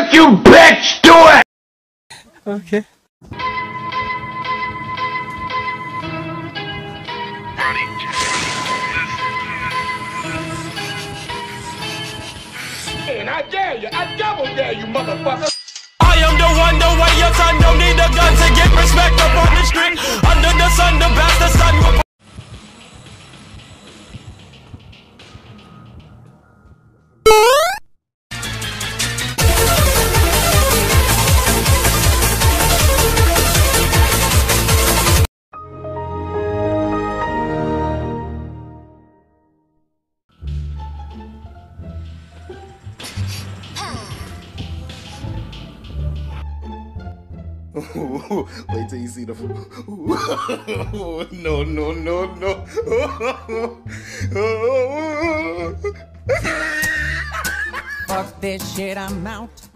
Look, you bitch! Do it! Okay. And I dare you, I double dare you, motherfucker! Wait till you see the. no, no, no, no. Fuck this shit, I'm out.